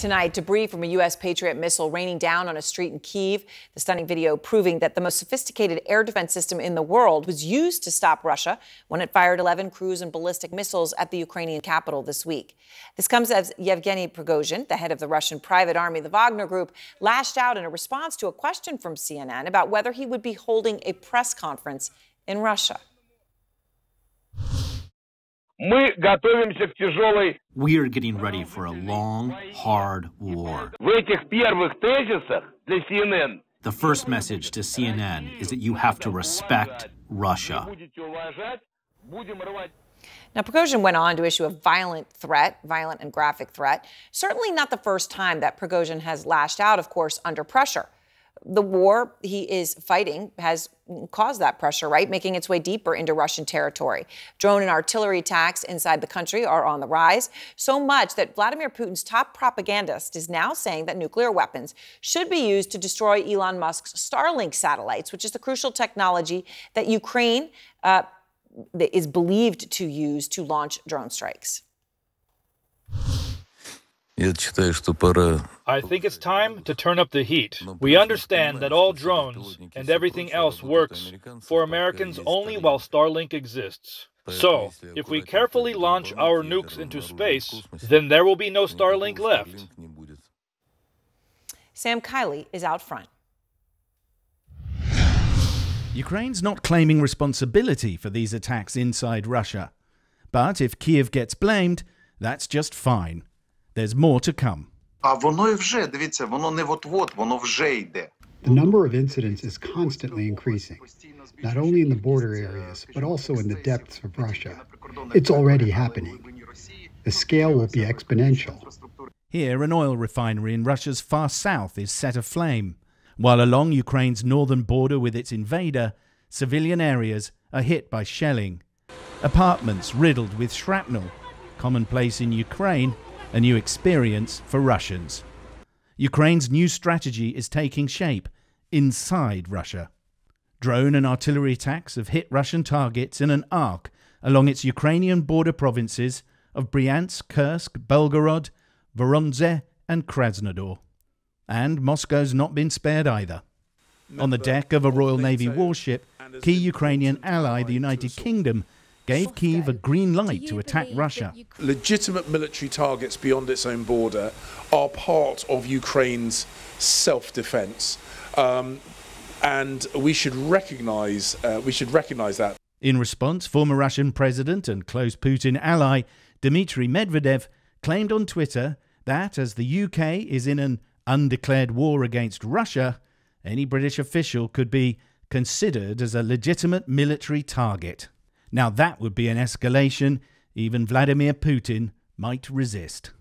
Tonight, debris from a U.S. Patriot missile raining down on a street in Kiev. The stunning video proving that the most sophisticated air defense system in the world was used to stop Russia when it fired 11 cruise and ballistic missiles at the Ukrainian capital this week. This comes as Yevgeny Prigozhin, the head of the Russian private army, the Wagner Group, lashed out in a response to a question from CNN about whether he would be holding a press conference in Russia. We are getting ready for a long, hard war. The first message to CNN is that you have to respect Russia. Now, Prigozhin went on to issue a violent threat, violent and graphic threat. Certainly not the first time that Prigozhin has lashed out, of course, under pressure. The war he is fighting has caused that pressure, right? Making its way deeper into Russian territory. Drone and artillery attacks inside the country are on the rise, so much that Vladimir Putin's top propagandist is now saying that nuclear weapons should be used to destroy Elon Musk's Starlink satellites, which is the crucial technology that Ukraine uh, is believed to use to launch drone strikes. I think it's time to turn up the heat. We understand that all drones and everything else works for Americans only while Starlink exists. So, if we carefully launch our nukes into space, then there will be no Starlink left. Sam Kiley is out front. Ukraine's not claiming responsibility for these attacks inside Russia. But if Kiev gets blamed, that's just fine. There's more to come. А воно і вже дивіться, воно не от-от, воно вже йде. The number of incidents is constantly increasing, not only in the border areas, but also in the depths of Russia. It's already happening. The scale will be exponential. Here, an oil refinery in Russia's far south is set aflame, while along Ukraine's northern border with its invader, civilian areas are hit by shelling. Apartments riddled with shrapnel, commonplace in Ukraine, a new experience for Russians. Ukraine's new strategy is taking shape inside Russia. Drone and artillery attacks have hit Russian targets in an arc along its Ukrainian border provinces of Bryansk, Kursk, Belgorod, Voronezh, and Krasnodar. And Moscow's not been spared either. On the deck of a Royal Navy warship, key Ukrainian ally, the United Kingdom, gave Kiev a green light to attack Russia. legitimate military targets beyond its own border are part of Ukraine's self defense. Um, and we should recognize uh, we should recognize that. In response, former Russian president and close Putin ally Dmitry Medvedev claimed on Twitter that as the UK is in an undeclared war against Russia, any British official could be considered as a legitimate military target. Now, that would be an escalation even Vladimir Putin might resist.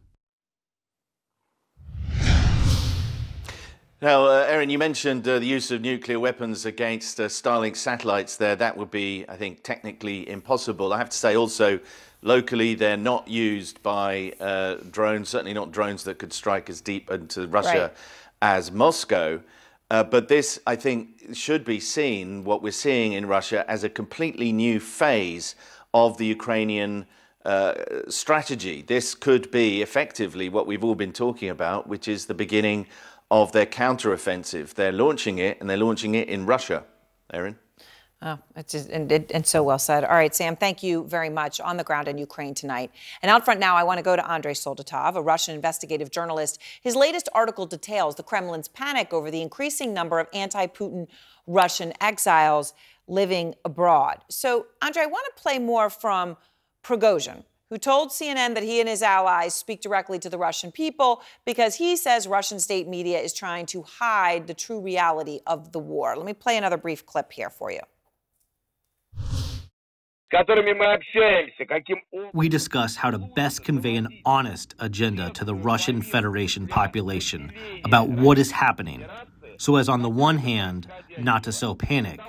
Now, uh, Erin, you mentioned uh, the use of nuclear weapons against uh, Starlink satellites there. That would be, I think, technically impossible. I have to say also, locally, they're not used by uh, drones, certainly not drones that could strike as deep into Russia Right. as Moscow. Uh, but this, I think, should be seen, what we're seeing in Russia, as a completely new phase of the Ukrainian uh, strategy. This could be effectively what we've all been talking about, which is the beginning of their counteroffensive. They're launching it, and they're launching it in Russia. Erin? Oh, it's just, and, and so well said. All right, Sam, thank you very much. On the ground in Ukraine tonight. And out front now, I want to go to Andrei Soldatov, a Russian investigative journalist. His latest article details the Kremlin's panic over the increasing number of anti Putin Russian exiles living abroad. So, Andrei, I want to play more from Prigozhin, who told CNN that he and his allies speak directly to the Russian people because he says Russian state media is trying to hide the true reality of the war. Let me play another brief clip here for you. We discuss how to best convey an honest agenda to the Russian Federation population about what is happening, so as on the one hand, not to sow panic,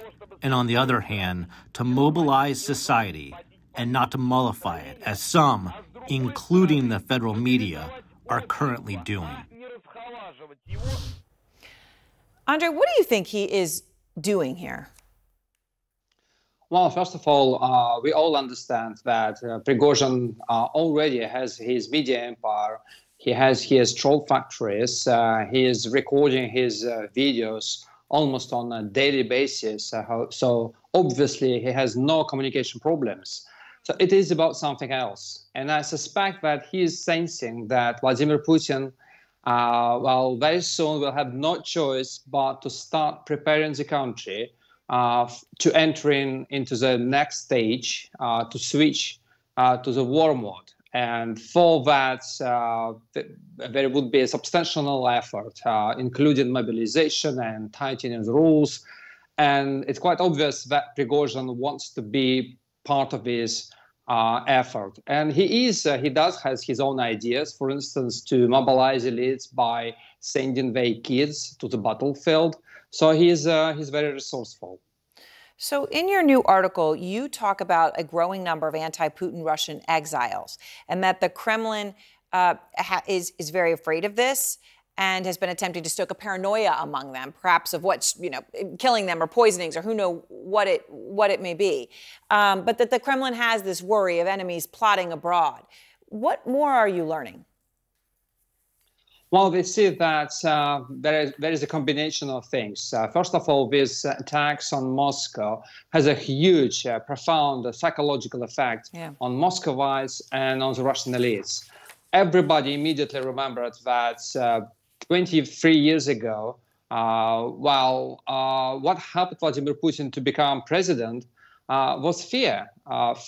and on the other hand, to mobilize society and not to mollify it, as some, including the federal media, are currently doing. Andrei, what do you think he is doing here? Well, first of all, uh, we all understand that uh, Prigozhin uh, already has his media empire He has his troll factories. Uh, he is recording his uh, videos almost on a daily basis. Uh, so obviously he has no communication problems. So it is about something else. And I suspect that he is sensing that Vladimir Putin, well, very soon will have no choice but to start preparing the country uh, to entering into the next stage, uh, to switch uh, to the war mode. And for that, uh, there would be a substantial effort, uh, including mobilization and tightening the rules. And it's quite obvious that Prigozhin wants to be part of this uh, effort. And he is, he does has his own ideas, for instance, to mobilize elites by sending their kids to the battlefield. So he's, uh, he's very resourceful. So, in your new article, you talk about a growing number of anti Putin Russian exiles and that the Kremlin uh, is, is very afraid of this and has been attempting to stoke a paranoia among them, perhaps of what's, you know, killing them or poisonings or who know what it, what it may be. Um, but that the Kremlin has this worry of enemies plotting abroad. What more are you learning? Well, we see that uh, there, is, there is a combination of things. Uh, first of all, this attacks on Moscow has a huge, uh, profound psychological effect yeah. on Muscovites and on the Russian elites. Everybody immediately remembered that uh, 23 years ago, uh, well, uh, what helped Vladimir Putin to become president was fear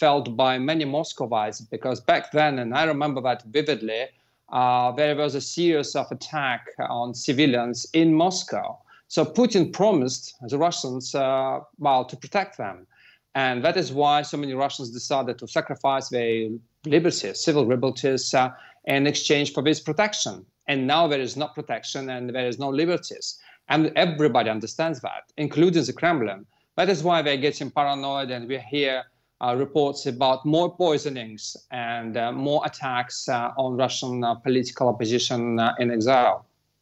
felt by many Muscovites, because back then, and I remember that vividly, uh, there was a series of attack on civilians in Moscow. So Putin promised the Russians, uh, well, to protect them. And that is why so many Russians decided to sacrifice their liberties, civil liberties, uh, in exchange for this protection. And now there is no protection and there is no liberties. And everybody understands that, including the Kremlin. That is why they're getting paranoid and we hear uh, reports about more poisonings and uh, more attacks uh, on Russian political opposition in exile.